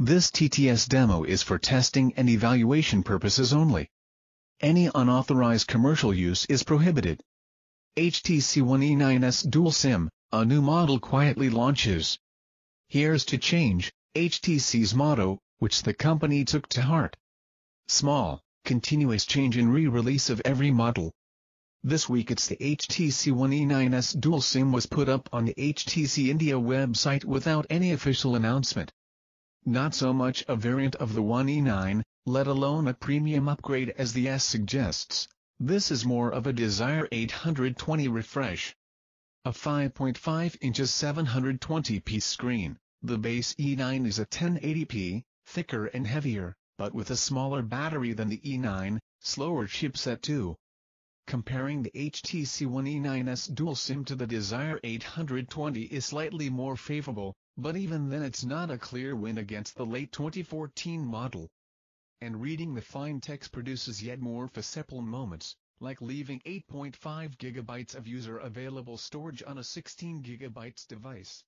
This TTS demo is for testing and evaluation purposes only. Any unauthorized commercial use is prohibited. HTC One E9s Dual SIM, a new model quietly launches. Here's to change, HTC's motto, which the company took to heart. Small, continuous change and re-release of every model. This week it's the HTC One E9s Dual SIM was put up on the HTC India website without any official announcement. Not so much a variant of the One E9, let alone a premium upgrade as the S suggests, this is more of a Desire 820 refresh. A 5.5 inches 720p screen, the base E9 is a 1080p, thicker and heavier, but with a smaller battery than the E9, slower chipset too. Comparing the HTC One E9s dual SIM to the Desire 820 is slightly more favorable, but even then it's not a clear win against the late 2014 model. And reading the fine text produces yet more facile moments, like leaving 8.5 GB of user available storage on a 16 GB device.